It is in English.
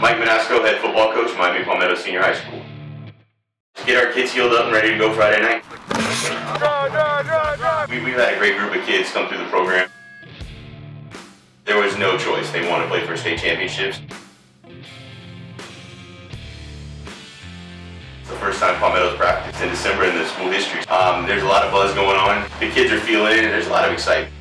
Mike Manasco, head football coach, Miami Palmetto Senior High School. Get our kids healed up and ready to go Friday night. We, we've had a great group of kids come through the program. There was no choice. They want to play for state championships. The first time Palmetto's practiced in December in the school history. Um, there's a lot of buzz going on. The kids are feeling it, and there's a lot of excitement.